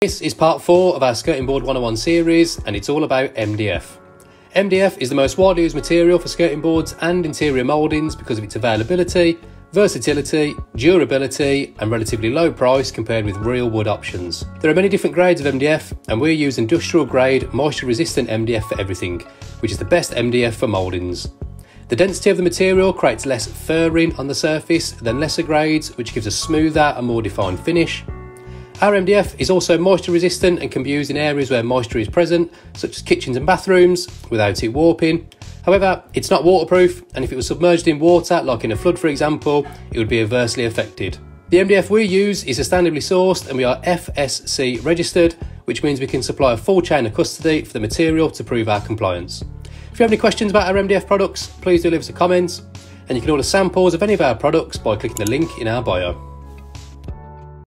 This is part 4 of our Skirting Board 101 series and it's all about MDF. MDF is the most widely used material for skirting boards and interior mouldings because of its availability, versatility, durability and relatively low price compared with real wood options. There are many different grades of MDF and we use industrial grade moisture resistant MDF for everything, which is the best MDF for mouldings. The density of the material creates less furring on the surface than lesser grades which gives a smoother and more defined finish our MDF is also moisture resistant and can be used in areas where moisture is present, such as kitchens and bathrooms, without it warping. However, it's not waterproof, and if it was submerged in water, like in a flood for example, it would be adversely affected. The MDF we use is sustainably sourced and we are FSC registered, which means we can supply a full chain of custody for the material to prove our compliance. If you have any questions about our MDF products, please do leave us a comment, and you can order samples of any of our products by clicking the link in our bio.